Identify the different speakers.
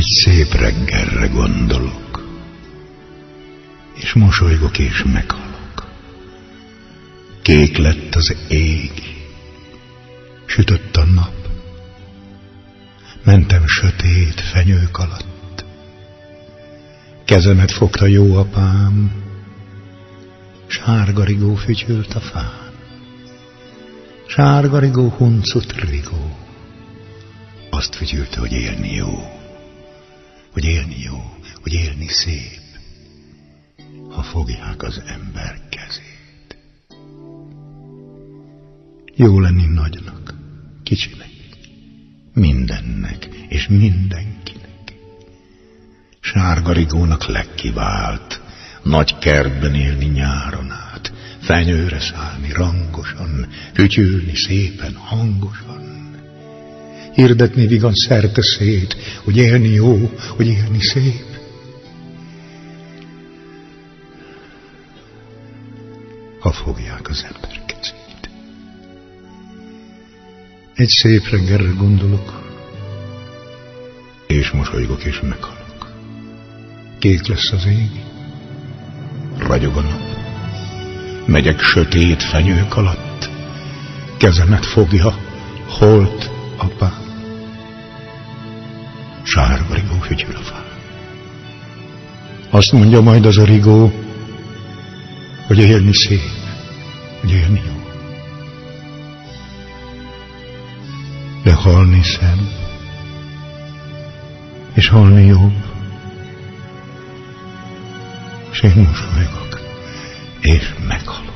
Speaker 1: Egy szép reggelre gondolok, és mosolygok és meghalok. Kék lett az ég, sütött a nap, mentem sötét fenyők alatt. Kezemet fogta jó apám, sárgarigó fütyült a fán. Sárgarigó huncut rigó, azt fütyülte, hogy élni jó hogy élni jó, hogy élni szép, ha fogják az ember kezét. Jó lenni nagynak, kicsinek, mindennek és mindenkinek. Sárgarigónak legkivált, nagy kertben élni nyáron át, fenyőre szállni rangosan, fütyülni szépen, hangosan hirdetni vigan szerte szét, hogy élni jó, hogy élni szép. Ha fogják az ember kezét. Egy szép reggelre gondolok, és mosolygok és meghalok. Kék lesz az ég, ragyog a nap, megyek sötét fenyők alatt, kezemet fogja, holt sárga rigó fütyül a fán. Azt mondja majd az a rigó, hogy élni szép, hogy élni jó. De halni szem, és halni jobb. És én mosolygok, és meghalok.